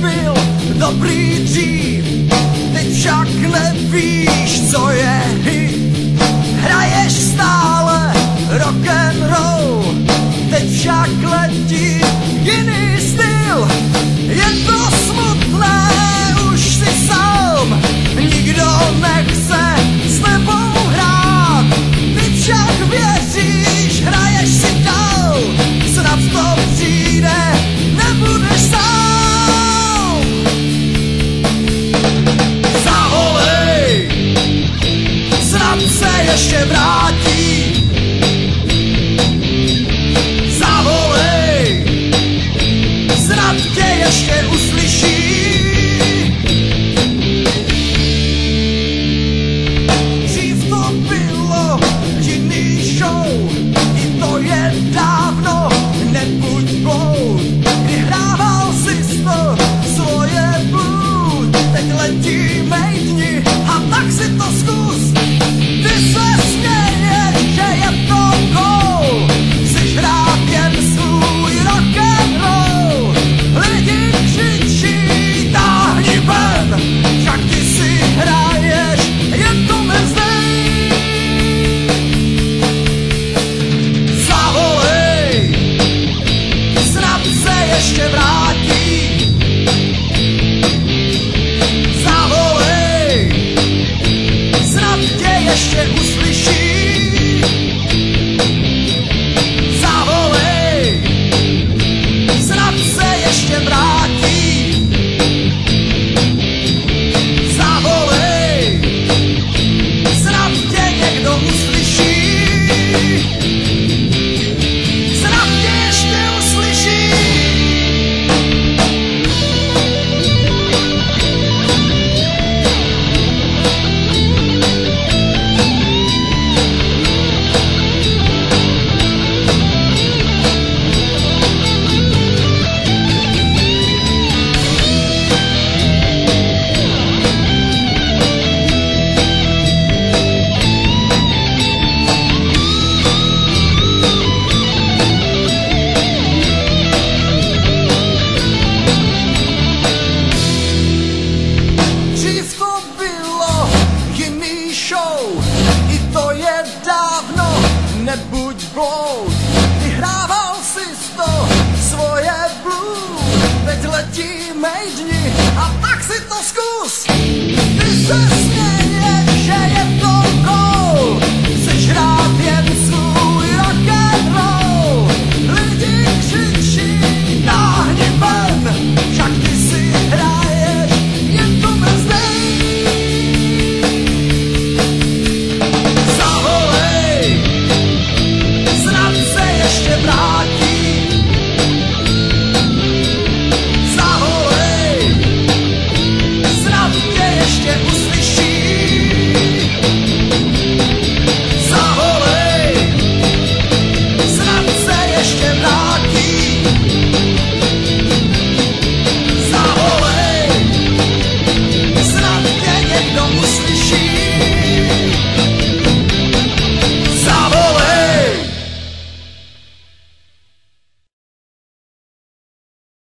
byl dobrý dřív. Teď však nevíš, co je hit. Hraješ stále rock and roll. Teď však letíš quebrar. quebrar. proud. Vyhrával si to svoje blues, Teď letí mej a tak si to zkus. Ty se směje, že je